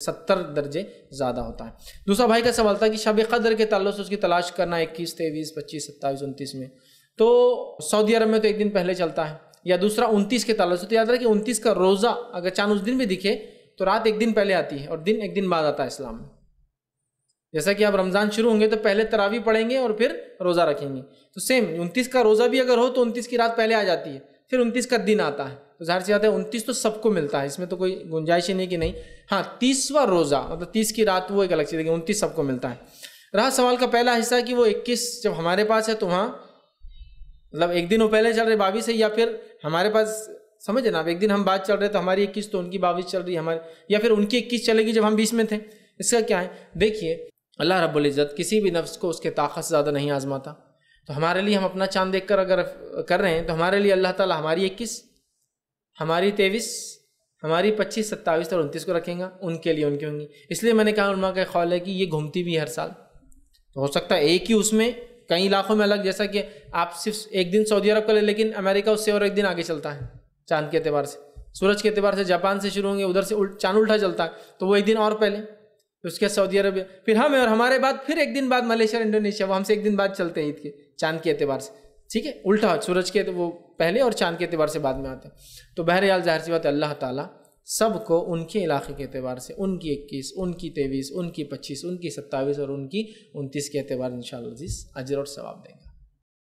सत्तर दर्जे ज़्यादा होता है। दूसरा भाई का सवाल था कि शब कदर के ताल्लुक से उसकी तलाश करना इक्कीस, तेईस, पच्चीस, सत्ताईस, उनतीस में। तो सऊदी अरब में तो एक दिन पहले चलता है, या दूसरा उनतीस के ताल्लुक से। तो याद कि उनतीस का रोज़ा अगर चाँद उस दिन भी दिखे तो रात एक दिन पहले आती है और दिन एक दिन बाद आता है इस्लाम में। जैसा कि आप रमज़ान शुरू होंगे तो पहले तरावी पढ़ेंगे और फिर रोज़ा रखेंगे। तो सेम, उनतीस का रोज़ा भी अगर हो तो उनतीस की रात पहले आ जाती है। फिर उनतीस का दिन आता है। तो ज़ाहिर सी बात है, उनतीस तो सबको मिलता है, इसमें तो कोई गुंजाइश ही नहीं कि नहीं। हाँ तीसवा रोज़ा मतलब तीस की रात, वो एक अलग चीज़ है उनतीस सबको मिलता है। रहा सवाल का पहला हिस्सा कि वो इक्कीस जब हमारे पास है तो वहाँ मतलब एक दिन वो पहले चल रहे बावीस है या फिर हमारे पास, समझे ना, अब एक दिन हम बात चल रहे तो हमारी इक्कीस तो उनकी बाईस चल रही है हमारी, या फिर उनकी इक्कीस चलेगी जब हम बीस में थे। इसका क्या है? देखिए, अल्लाह रब्बुल इज़्ज़त किसी भी नफ्स को उसके ताकत से ज़्यादा नहीं आजमाता। तो हमारे लिए हम अपना चाँद देख कर अगर कर रहे हैं तो हमारे लिए अल्लाह ताला हमारी इक्कीस, हमारी तेईस, हमारी पच्चीस, सत्ताईस और उनतीस को रखेंगे, उनके लिए उनकी होंगी। इसलिए मैंने कहा उनमा का ख्याल है कि ये घूमती भी हर साल। तो हो सकता है एक ही उसमें कई इलाकों में अलग, जैसा कि आप सिर्फ़ एक दिन सऊदी अरब का ले, लेकिन अमेरिका उससे और एक दिन आगे चलता है, चाँद के अतबार से। सूरज के अतबार से जापान से शुरू होंगे, उधर से उल्ट, चाँद उल्टा चलता है तो वो एक दिन और पहले, उसके सऊदी अरब। फिर हम और हमारे बाद, फिर एक दिन बाद मलेशिया इंडोनेशिया, वो हमसे एक दिन बाद चलते हैं ईद के। चाँद के एतबार से। ठीक है? उल्टा, सूरज के तो वो पहले और चाँद के एतबार से बाद में आते हैं। तो बहरहाल ज़ाहिर सी बात अल्लाह ताला सबको उनके इलाके के अतबार से, उनकी इक्कीस, उनकी तेईस उनकी पच्चीस, उनकी सत्ताईस और उनकी उनतीस के अतबार इन अजर और सवाब देंगे।